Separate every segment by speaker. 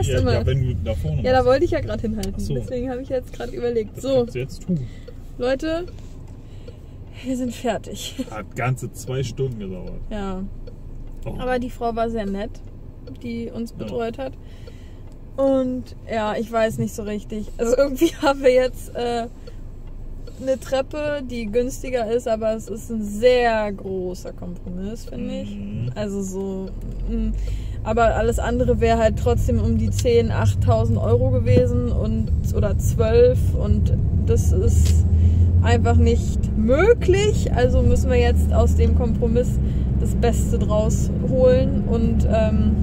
Speaker 1: Das
Speaker 2: ja,
Speaker 1: immer.
Speaker 2: ja, wenn du da vorne
Speaker 1: Ja, da wollte ich ja gerade hinhalten.
Speaker 2: So.
Speaker 1: Deswegen habe ich jetzt gerade überlegt.
Speaker 2: das
Speaker 1: So,
Speaker 2: jetzt tun.
Speaker 1: Leute, wir sind fertig.
Speaker 2: Hat ganze zwei Stunden gedauert.
Speaker 1: Ja,
Speaker 2: Oh.
Speaker 1: aber die Frau war sehr nett, die uns betreut hat. Und ja, ich weiß nicht so richtig. Also irgendwie haben wir jetzt äh, eine Treppe, die günstiger ist, aber es ist ein sehr großer Kompromiss, finde ich.
Speaker 2: Mhm.
Speaker 1: Also so. mm, Aber alles andere wäre halt trotzdem um die 10.000, 8.000 Euro gewesen und oder 12 und das ist einfach nicht möglich. Also müssen wir jetzt aus dem Kompromiss das Beste draus holen und ähm,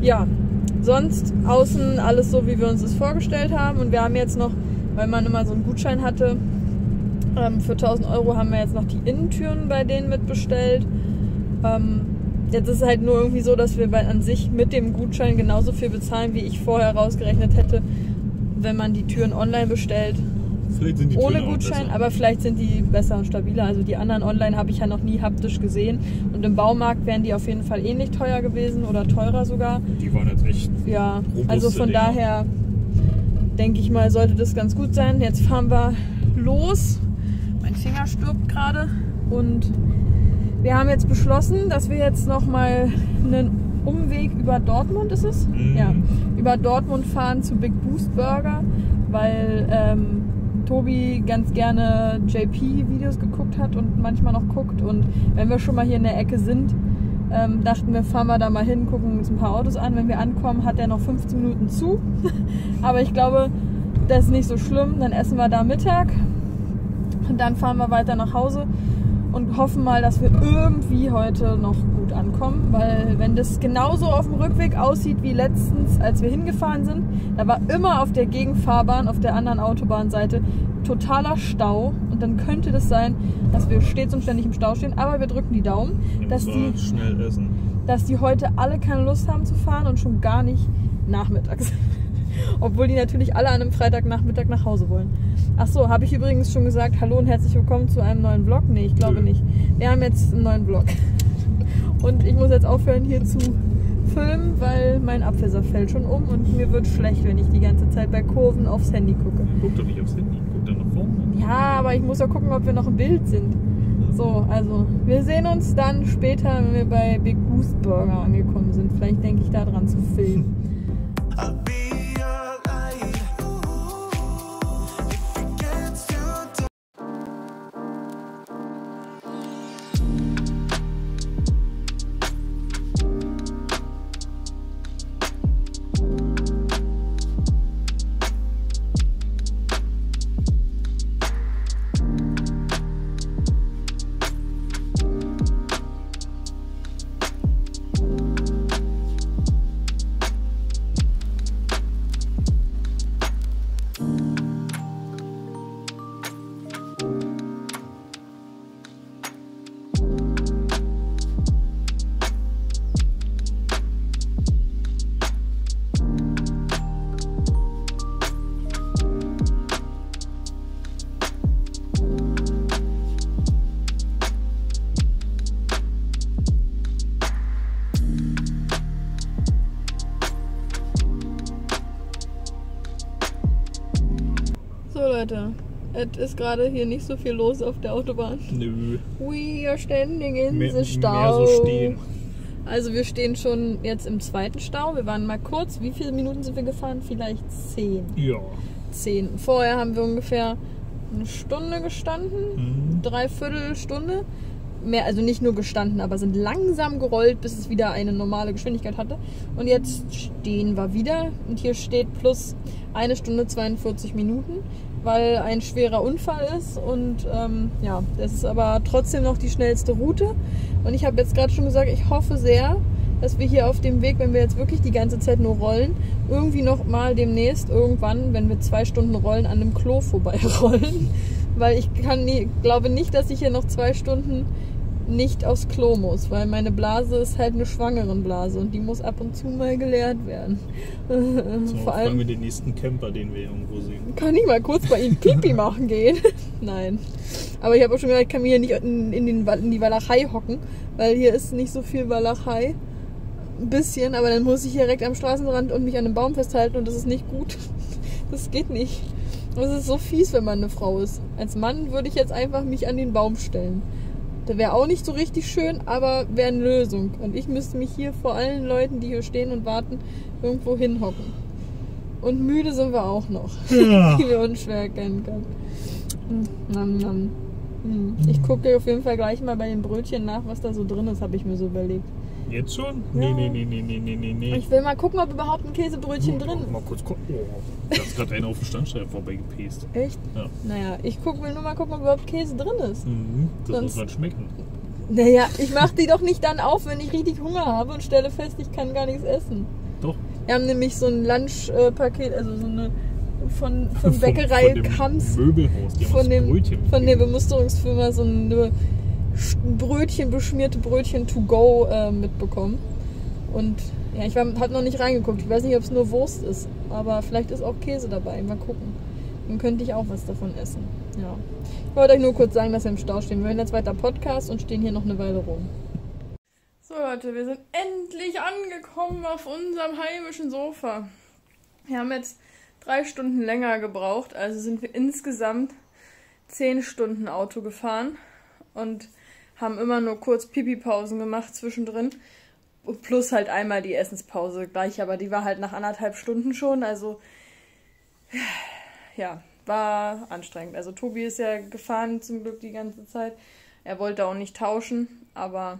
Speaker 1: ja, sonst außen alles so, wie wir uns das vorgestellt haben und wir haben jetzt noch, weil man immer so einen Gutschein hatte, ähm, für 1000 Euro haben wir jetzt noch die Innentüren bei denen mitbestellt. Ähm, jetzt ist es halt nur irgendwie so, dass wir bei, an sich mit dem Gutschein genauso viel bezahlen, wie ich vorher rausgerechnet hätte, wenn man die Türen online bestellt.
Speaker 2: Vielleicht sind die
Speaker 1: Ohne
Speaker 2: Türen
Speaker 1: Gutschein, aber vielleicht sind die besser und stabiler. Also die anderen online habe ich ja noch nie haptisch gesehen. Und im Baumarkt wären die auf jeden Fall ähnlich teuer gewesen oder teurer sogar.
Speaker 2: Die waren jetzt echt.
Speaker 1: Ja, also von
Speaker 2: Dinger.
Speaker 1: daher denke ich mal, sollte das ganz gut sein. Jetzt fahren wir los. Mein Finger stirbt gerade. Und wir haben jetzt beschlossen, dass wir jetzt nochmal einen Umweg über Dortmund, ist es?
Speaker 2: Mhm.
Speaker 1: Ja, über Dortmund fahren zu Big Boost Burger, weil ähm, Tobi ganz gerne JP-Videos geguckt hat und manchmal noch guckt. Und wenn wir schon mal hier in der Ecke sind, ähm, dachten wir, fahren wir da mal hin, gucken uns ein paar Autos an. Wenn wir ankommen, hat er noch 15 Minuten zu. Aber ich glaube, das ist nicht so schlimm. Dann essen wir da Mittag und dann fahren wir weiter nach Hause und hoffen mal, dass wir irgendwie heute noch gut ankommen. Weil wenn das genauso auf dem Rückweg aussieht wie letztens, als wir hingefahren sind, da war immer auf der Gegenfahrbahn, auf der anderen Autobahnseite, totaler Stau. Und dann könnte das sein, dass wir stets und ständig im Stau stehen. Aber wir drücken die Daumen, dass die dass die heute alle keine Lust haben zu fahren und schon gar nicht nachmittags. Obwohl die natürlich alle an einem Freitagnachmittag nach Hause wollen. Ach so, habe ich übrigens schon gesagt, hallo und herzlich willkommen zu einem neuen Vlog? Nee, ich glaube nicht. Wir haben jetzt einen neuen Vlog. Und ich muss jetzt aufhören hier zu filmen, weil mein Apfelsaft fällt schon um und mir wird schlecht, wenn ich die ganze Zeit bei Kurven aufs Handy gucke.
Speaker 2: Guck doch nicht aufs Handy, guck da nach vorne.
Speaker 1: Ja, aber ich muss ja gucken, ob wir noch im Bild sind. So, also wir sehen uns dann später, wenn wir bei Big Boost Burger angekommen sind. Vielleicht denke ich da dran zu filmen. Leute, Es ist gerade hier nicht so viel los auf der Autobahn.
Speaker 2: Nö.
Speaker 1: We are standing in
Speaker 2: Mehr,
Speaker 1: the
Speaker 2: mehr
Speaker 1: Stau.
Speaker 2: so stehen.
Speaker 1: Also wir stehen schon jetzt im zweiten Stau. Wir waren mal kurz. Wie viele Minuten sind wir gefahren? Vielleicht zehn.
Speaker 2: Ja.
Speaker 1: Zehn. Vorher haben wir ungefähr eine Stunde gestanden.
Speaker 2: Mhm.
Speaker 1: Dreiviertel Stunde. Mehr, also nicht nur gestanden, aber sind langsam gerollt, bis es wieder eine normale Geschwindigkeit hatte. Und jetzt stehen wir wieder. Und hier steht plus eine Stunde 42 Minuten, weil ein schwerer Unfall ist. Und ähm, ja, das ist aber trotzdem noch die schnellste Route. Und ich habe jetzt gerade schon gesagt, ich hoffe sehr, dass wir hier auf dem Weg, wenn wir jetzt wirklich die ganze Zeit nur rollen, irgendwie noch mal demnächst irgendwann, wenn wir zwei Stunden rollen, an einem Klo vorbeirollen. Weil ich kann nie, glaube nicht, dass ich hier noch zwei Stunden nicht aufs Klo muss, weil meine Blase ist halt eine Schwangerenblase und die muss ab und zu mal geleert werden.
Speaker 2: So,
Speaker 1: Vor allem
Speaker 2: wir den nächsten Camper, den wir irgendwo sehen.
Speaker 1: kann ich mal kurz bei Ihnen Pipi machen gehen. Nein. Aber ich habe auch schon gesagt, ich kann mir hier nicht in, in, den, in die Walachei hocken, weil hier ist nicht so viel Walachei. Ein bisschen, aber dann muss ich hier direkt am Straßenrand und mich an einem Baum festhalten und das ist nicht gut. Das geht nicht. Das ist so fies, wenn man eine Frau ist. Als Mann würde ich jetzt einfach mich an den Baum stellen. Das wäre auch nicht so richtig schön, aber wäre eine Lösung. Und ich müsste mich hier vor allen Leuten, die hier stehen und warten, irgendwo hinhocken. Und müde sind wir auch noch,
Speaker 2: Ja.
Speaker 1: die wir uns schwer erkennen können. Nam, nam. Mm. Ich gucke auf jeden Fall gleich mal bei den Brötchen nach, was da so drin ist, habe ich mir so überlegt.
Speaker 2: Jetzt schon?
Speaker 1: Ja.
Speaker 2: Nee, nee, nee, nee, nee, nee, nee, nee.
Speaker 1: Ich will mal gucken, ob überhaupt ein Käsebrötchen drin
Speaker 2: Mal kurz gucken. Oh, da ist gerade einer auf dem Standstein vorbeigepäst.
Speaker 1: ist. Echt?
Speaker 2: Ja.
Speaker 1: Naja, ich guck, will nur mal gucken, ob überhaupt Käse drin ist.
Speaker 2: Mhm. Das
Speaker 1: Sonst-
Speaker 2: muss man schmecken.
Speaker 1: Naja, ich mache die doch nicht dann auf, wenn ich richtig Hunger habe und stelle fest, ich kann gar nichts essen.
Speaker 2: Doch.
Speaker 1: Wir haben nämlich so ein Lunchpaket, also so eine von, von Bäckerei
Speaker 2: von dem
Speaker 1: Kams,
Speaker 2: Möbelhaus. Die haben
Speaker 1: von, dem,
Speaker 2: Brötchen
Speaker 1: von der. Bemusterungsfirma so eine Brötchen, beschmierte Brötchen to go äh, mitbekommen. Und ja, ich habe noch nicht reingeguckt. Ich weiß nicht, ob es nur Wurst ist, aber vielleicht ist auch Käse dabei. Mal gucken. Dann könnte ich auch was davon essen. Ja. Ich wollte euch nur kurz sagen, dass wir im Stau stehen. Wir hören jetzt weiter Podcast und stehen hier noch eine Weile rum. So Leute, wir sind endlich angekommen auf unserem heimischen Sofa. Wir haben jetzt drei Stunden länger gebraucht, also sind wir insgesamt zehn Stunden Auto gefahren und haben immer nur kurz Pipi-Pausen gemacht zwischendrin. Plus halt einmal die Essenspause gleich, aber die war halt nach anderthalb Stunden schon, also ja, war anstrengend. Also Tobi ist ja gefahren zum Glück die ganze Zeit. Er wollte auch nicht tauschen, aber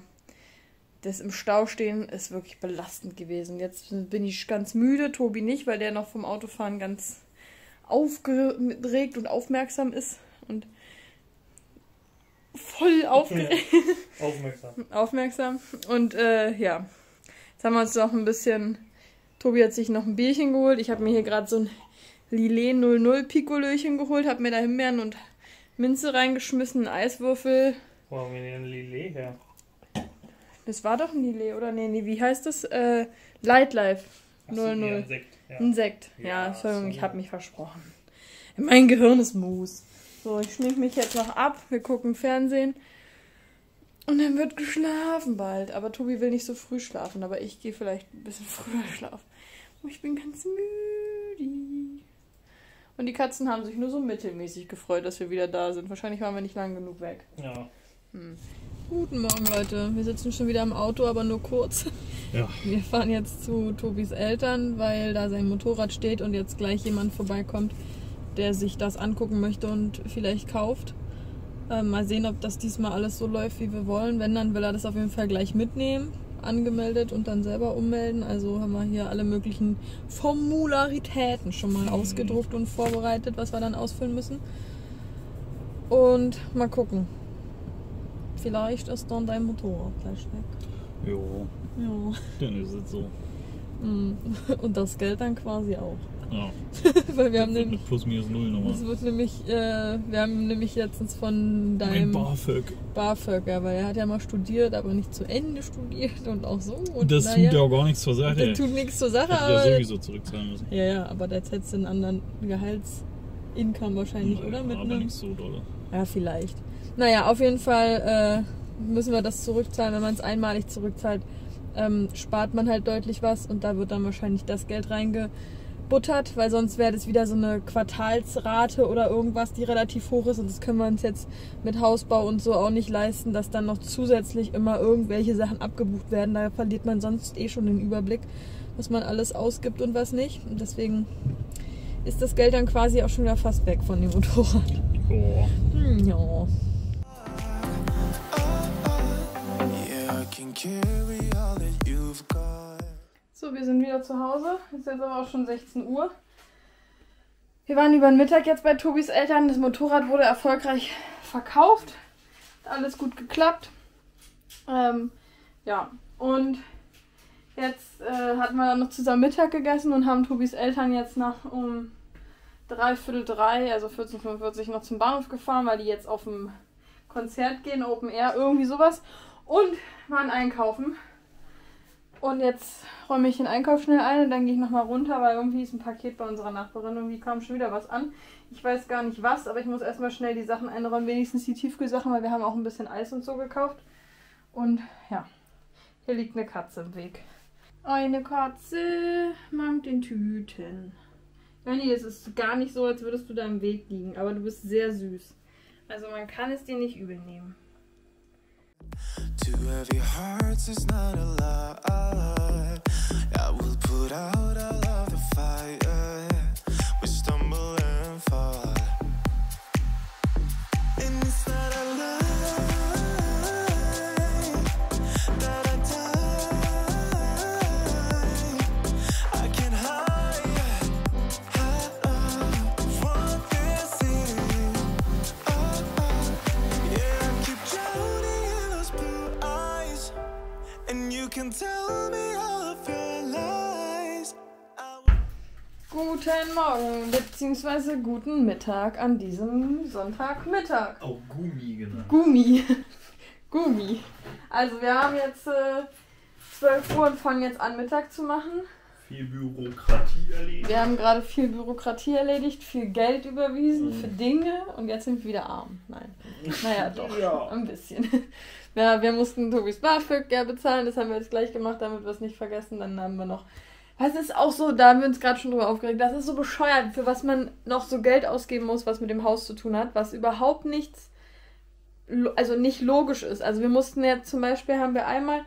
Speaker 1: das im Stau stehen ist wirklich belastend gewesen. Jetzt bin ich ganz müde, Tobi nicht, weil der noch vom Autofahren ganz aufgeregt und aufmerksam ist und voll aufgeregt
Speaker 2: Aufmerksam.
Speaker 1: aufmerksam. Und äh, ja, jetzt haben wir uns noch ein bisschen. Tobi hat sich noch ein Bierchen geholt. Ich habe mir hier gerade so ein Lillet 00 Pikolöchen geholt, habe mir da Himbeeren und Minze reingeschmissen, Eiswürfel.
Speaker 2: Wo haben wir den Lillet her?
Speaker 1: Das war doch ein Lillet, oder? Nee, nee, wie heißt das? Äh, Light Life 00. Ein Sekt. Ja,
Speaker 2: Ja,
Speaker 1: Entschuldigung,
Speaker 2: so.
Speaker 1: ich habe mich versprochen. Mein Gehirn ist Mus. So, ich schmink mich jetzt noch ab. Wir gucken Fernsehen. Und dann wird geschlafen bald. Aber Tobi will nicht so früh schlafen. Aber ich gehe vielleicht ein bisschen früher schlafen. Und ich bin ganz müde. Und die Katzen haben sich nur so mittelmäßig gefreut, dass wir wieder da sind. Wahrscheinlich waren wir nicht lang genug weg.
Speaker 2: Ja.
Speaker 1: Guten Morgen, Leute. Wir sitzen schon wieder im Auto, aber nur kurz.
Speaker 2: Ja.
Speaker 1: Wir fahren jetzt zu Tobis Eltern, weil da sein Motorrad steht und jetzt gleich jemand vorbeikommt, der sich das angucken möchte und vielleicht kauft. Ähm, mal sehen, ob das diesmal alles so läuft, wie wir wollen. Wenn, dann will er das auf jeden Fall gleich mitnehmen, angemeldet und dann selber ummelden. Also haben wir hier alle möglichen Formularitäten schon mal ausgedruckt und vorbereitet, was wir dann ausfüllen müssen. Und mal gucken. Vielleicht ist dann dein Motorrad gleich weg.
Speaker 2: Jo,
Speaker 1: Ja.
Speaker 2: dann ist es so.
Speaker 1: Mm. Und das Geld dann quasi auch.
Speaker 2: Ja.
Speaker 1: Weil wir haben
Speaker 2: das wird
Speaker 1: nämlich,
Speaker 2: eine Plus-Minus-Null-Nummer.
Speaker 1: das wird nämlich, äh, wir haben nämlich letztens von
Speaker 2: Mein
Speaker 1: deinem
Speaker 2: BAföG.
Speaker 1: BAföG, ja, weil er hat ja mal studiert, aber nicht zu Ende studiert und auch so. Und
Speaker 2: Das
Speaker 1: naja,
Speaker 2: tut ja auch gar nichts zur Sache.
Speaker 1: das tut nichts zur Sache,
Speaker 2: Hätte
Speaker 1: aber.
Speaker 2: ja sowieso zurückzahlen müssen.
Speaker 1: Ja, ja, aber jetzt hättest du einen anderen Gehaltsincome wahrscheinlich, oder? Mit
Speaker 2: aber
Speaker 1: einem,
Speaker 2: nicht so dolle.
Speaker 1: ja, vielleicht. Naja, auf jeden Fall äh, müssen wir das zurückzahlen. Wenn man es einmalig zurückzahlt, ähm, spart man halt deutlich was und da wird dann wahrscheinlich das Geld reinge buttert, weil sonst wäre das wieder so eine Quartalsrate oder irgendwas, die relativ hoch ist. Und das können wir uns jetzt mit Hausbau und so auch nicht leisten, dass dann noch zusätzlich immer irgendwelche Sachen abgebucht werden. Da verliert man sonst eh schon den Überblick, was man alles ausgibt und was nicht. Und deswegen ist das Geld dann quasi auch schon wieder fast weg von dem Motorrad.
Speaker 2: Oh.
Speaker 1: Ja.
Speaker 3: Can carry all that you've got.
Speaker 1: So, wir sind wieder zu Hause. Ist jetzt aber auch schon 16 Uhr. Wir waren über den Mittag jetzt bei Tobis Eltern. Das Motorrad wurde erfolgreich verkauft. Hat alles gut geklappt. Ähm, ja, und jetzt äh, hatten wir dann noch zusammen Mittag gegessen und haben Tobis Eltern jetzt nach um dreiviertel drei, also 14.45 Uhr noch zum Bahnhof gefahren, weil die jetzt auf dem Konzert gehen, Open Air, irgendwie sowas. Und waren einkaufen. Und jetzt räume ich den Einkauf schnell ein und dann gehe ich nochmal runter, weil irgendwie ist ein Paket bei unserer Nachbarin. Irgendwie kam schon wieder was an. Ich weiß gar nicht was, aber ich muss erstmal schnell die Sachen einräumen, wenigstens die Tiefkühlsachen, weil wir haben auch ein bisschen Eis und so gekauft. Und ja, hier liegt eine Katze im Weg. Eine Katze mag den Tüten. Jenny, es ist gar nicht so, als würdest du da im Weg liegen, aber du bist sehr süß. Also man kann es dir nicht übel nehmen.
Speaker 3: Two heavy hearts is not a lie. I will put out all of the fire. We stumble and fall.
Speaker 1: Guten Morgen, beziehungsweise guten Mittag an diesem Sonntagmittag.
Speaker 2: Auch Gummi genannt.
Speaker 1: Gummi. Gummi. Also wir haben jetzt äh, 12 Uhr und fangen jetzt an Mittag zu machen.
Speaker 2: Viel Bürokratie erledigt.
Speaker 1: Wir haben gerade viel Bürokratie erledigt, viel Geld überwiesen für Dinge und jetzt sind wir wieder arm. Nein. Naja, doch.
Speaker 2: Ja.
Speaker 1: Ein bisschen. Ja, wir mussten Tobis BAföG ja bezahlen, das haben wir jetzt gleich gemacht, damit wir es nicht vergessen. Dann haben wir noch. Was ist auch so, da haben wir uns gerade schon drüber aufgeregt, das ist so bescheuert, für was man noch so Geld ausgeben muss, was mit dem Haus zu tun hat, was überhaupt nichts, also nicht logisch ist. Also wir mussten jetzt zum Beispiel, haben wir einmal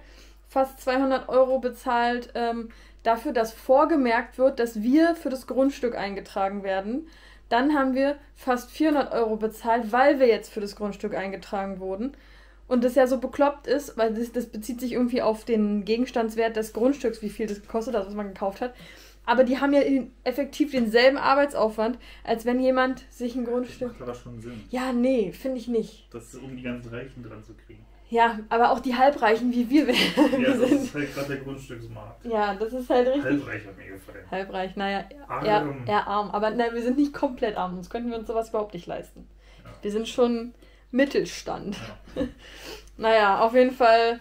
Speaker 1: fast 200 Euro bezahlt ähm, dafür, dass vorgemerkt wird, dass wir für das Grundstück eingetragen werden. Dann haben wir fast 400 Euro bezahlt, weil wir jetzt für das Grundstück eingetragen wurden. Und das ja so bekloppt ist, weil das, das bezieht sich irgendwie auf den Gegenstandswert des Grundstücks, wie viel das gekostet hat, was man gekauft hat. Aber die haben ja effektiv denselben Arbeitsaufwand, als wenn jemand sich ein
Speaker 2: Das
Speaker 1: Grundstück.
Speaker 2: macht aber schon Sinn.
Speaker 1: Ja, nee, finde ich nicht.
Speaker 2: Das ist, um die ganzen Reichen dran zu kriegen.
Speaker 1: Ja, aber auch die Halbreichen, wie wir werden.
Speaker 2: Ja, das
Speaker 1: sind.
Speaker 2: ist halt gerade der Grundstücksmarkt.
Speaker 1: Ja, das ist halt richtig.
Speaker 2: Halbreich hat mir gefallen.
Speaker 1: Halbreich, naja,
Speaker 2: Arm.
Speaker 1: eher, eher arm. Aber nein, wir sind nicht komplett arm, sonst könnten wir uns sowas überhaupt nicht leisten. Wir sind schon Mittelstand.
Speaker 2: Ja.
Speaker 1: Naja, auf jeden Fall,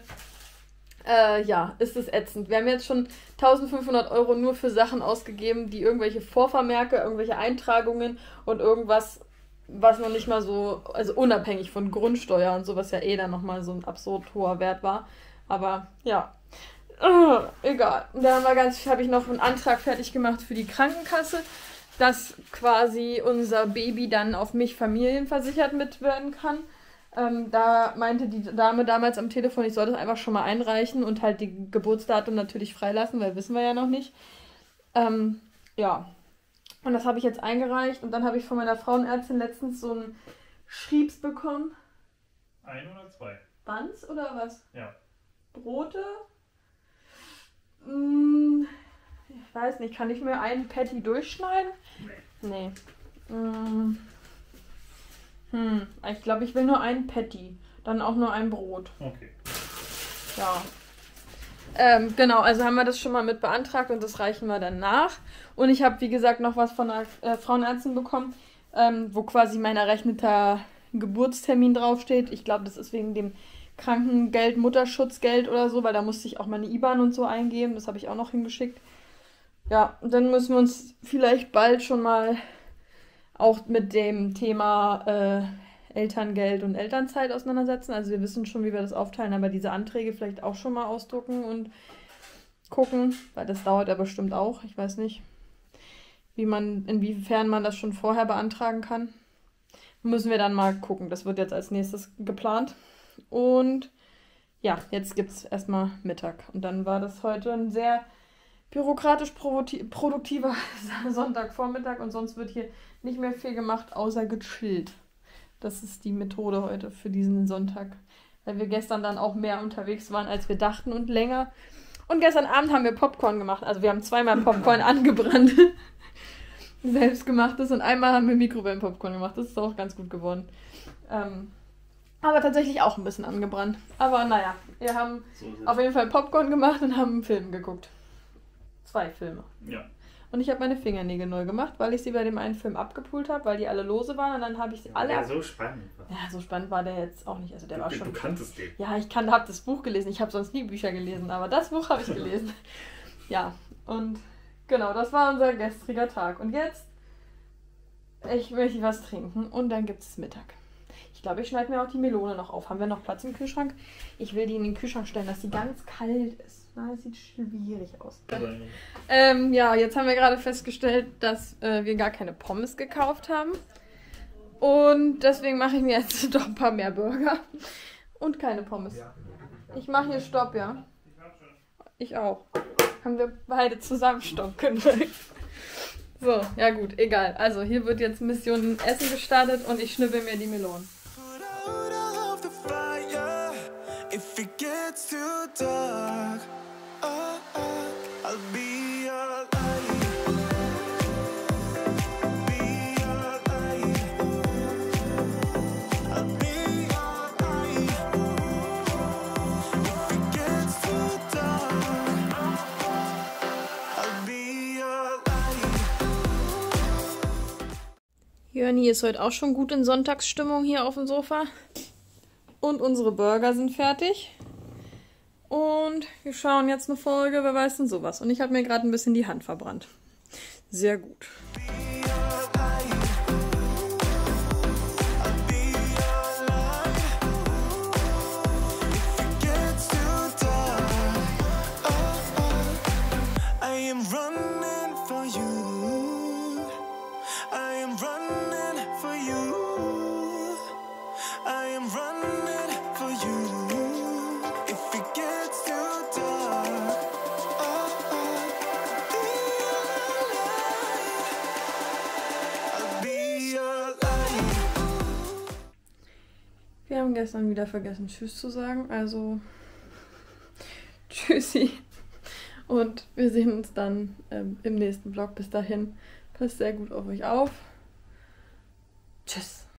Speaker 1: äh, ja, ist es ätzend. Wir haben jetzt schon 1500 Euro nur für Sachen ausgegeben, die irgendwelche Vorvermerke, irgendwelche Eintragungen und irgendwas, was noch nicht mal so, also unabhängig von Grundsteuer und sowas ja eh dann nochmal so ein absurd hoher Wert war. Aber ja, äh, egal. Dann ganz, habe ich noch einen Antrag fertig gemacht für die Krankenkasse, dass quasi unser Baby dann auf mich familienversichert mit werden kann. Ähm, da meinte die Dame damals am Telefon, ich soll das einfach schon mal einreichen und halt die Geburtsdatum natürlich freilassen, weil wissen wir ja noch nicht. Ähm, ja. Und das habe ich jetzt eingereicht und dann habe ich von meiner Frauenärztin letztens so einen Schriebs bekommen.
Speaker 2: Ein oder zwei?
Speaker 1: Buns oder was?
Speaker 2: Ja.
Speaker 1: Brote? Hm, ich weiß nicht, kann ich mir einen Patty durchschneiden? Nee. Hm, hm, ich glaube, ich will nur einen Patty. Dann auch nur ein Brot.
Speaker 2: Okay.
Speaker 1: Ja. Ähm, genau, also haben wir das schon mal mit beantragt und das reichen wir dann nach. Und ich habe, wie gesagt, noch was von der äh, Frauenärztin bekommen, ähm, wo quasi mein errechneter Geburtstermin draufsteht. Ich glaube, das ist wegen dem Krankengeld, Mutterschutzgeld oder so, weil da musste ich auch meine IBAN und so eingeben. Das habe ich auch noch hingeschickt. Ja, dann müssen wir uns vielleicht bald schon mal auch mit dem Thema äh, Elterngeld und Elternzeit auseinandersetzen. Also wir wissen schon, wie wir das aufteilen, aber diese Anträge vielleicht auch schon mal ausdrucken und gucken, weil das dauert ja bestimmt auch. Ich weiß nicht. wie man, inwiefern man das schon vorher beantragen kann. Müssen wir dann mal gucken. Das wird jetzt als nächstes geplant. Und ja, jetzt gibt es erstmal Mittag. Und dann war das heute ein sehr bürokratisch produktiver Sonntagvormittag und sonst wird hier nicht mehr viel gemacht, außer gechillt. Das ist die Methode heute für diesen Sonntag. Weil wir gestern dann auch mehr unterwegs waren, als wir dachten und länger. Und gestern Abend haben wir Popcorn gemacht. Also wir haben zweimal Popcorn angebrannt. Selbstgemachtes und einmal haben wir Mikrowellenpopcorn gemacht. Das ist auch ganz gut geworden. Ähm, aber tatsächlich auch ein bisschen angebrannt. Aber naja, wir haben so auf jeden Fall Popcorn gemacht und haben einen Film geguckt. Zwei Filme.
Speaker 2: Ja.
Speaker 1: Und ich habe meine Fingernägel neu gemacht, weil ich sie bei dem einen Film abgepult habe, weil die alle lose waren und dann habe ich sie alle.
Speaker 4: Ja, so spannend.
Speaker 1: Ja, so spannend war der jetzt auch nicht. Also der
Speaker 4: du,
Speaker 1: war schon.
Speaker 4: Du kanntest den.
Speaker 1: Ja, ich kann, habe das Buch gelesen. Ich habe sonst nie Bücher gelesen, aber das Buch habe ich gelesen. ja, und genau, das war unser gestriger Tag. Und jetzt, ich möchte was trinken und dann gibt es Mittag. Ich glaube, ich schneide mir auch die Melone noch auf. Haben wir noch Platz im Kühlschrank? Ich will die in den Kühlschrank stellen, dass die ganz kalt ist. Na, das sieht schwierig aus. Ähm, ja, jetzt haben wir gerade festgestellt, dass äh, wir gar keine Pommes gekauft haben. Und deswegen mache ich mir jetzt doch ein paar mehr Burger. Und keine Pommes. Ich mache hier Stopp, ja? Ich auch. Haben wir beide zusammen Stopp gedrückt. So, ja gut, egal. Also hier wird jetzt Mission Essen gestartet und ich schnippel mir die Melonen. If it gets too dark Jörni ist heute auch schon gut in Sonntagsstimmung hier auf dem Sofa. Und unsere Burger sind fertig. Und wir schauen jetzt eine Folge, wer weiß denn sowas. Und ich habe mir gerade ein bisschen die Hand verbrannt. Sehr gut. Wir haben gestern wieder vergessen, Tschüss zu sagen. Also, Tschüssi. Und wir sehen uns dann ähm, im nächsten Vlog. Bis dahin, passt sehr gut auf euch auf. Tschüss.